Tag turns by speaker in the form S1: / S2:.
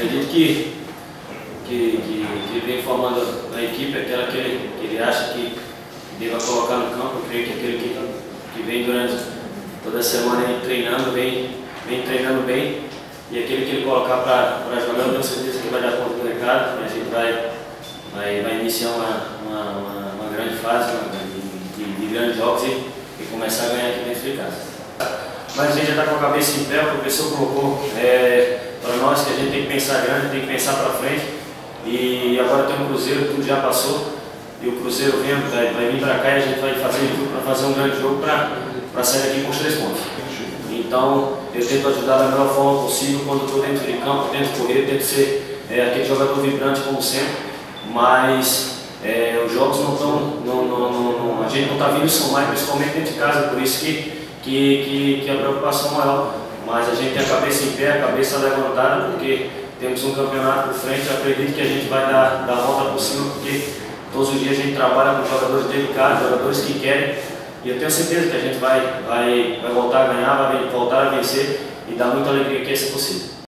S1: acredito que, que, que, que vem formando a equipe, aquela que ele, que ele acha que deva colocar no campo. Eu creio que aquele que, que vem durante toda a semana treinando, vem, vem treinando bem. E aquele que ele colocar para jogar, eu tenho certeza que vai dar conta do recado. A gente vai, vai, vai iniciar uma, uma, uma, uma grande fase de, de, de, grandes jogos e, e, começar a ganhar aqui dentro de casa. Mas a gente já está com a cabeça em pé, o professor colocou é, para nós que a gente tem que pensar grande, tem que pensar para frente. E agora tem um Cruzeiro, tudo já passou. E o Cruzeiro vem, vai, vai vir para cá e a gente vai fazer tudo para fazer um grande jogo para sair daqui com os três pontos. Então, eu tento ajudar da melhor forma possível quando estou dentro de campo, tento correr, tento ser é, aquele jogador vibrante como sempre, mas é, os jogos não estão, não, não, não, a gente não está vindo somar, principalmente dentro de casa, por isso que, que, que, que a preocupação maior. Mas a gente tem a cabeça em pé, a cabeça levantada, porque temos um campeonato por frente, eu acredito que a gente vai dar, dar a volta por cima, porque todos os dias a gente trabalha com jogadores dedicados, jogadores que querem e eu tenho certeza que a gente vai, vai, vai voltar a ganhar, vai voltar a vencer e dar muita alegria que é possível.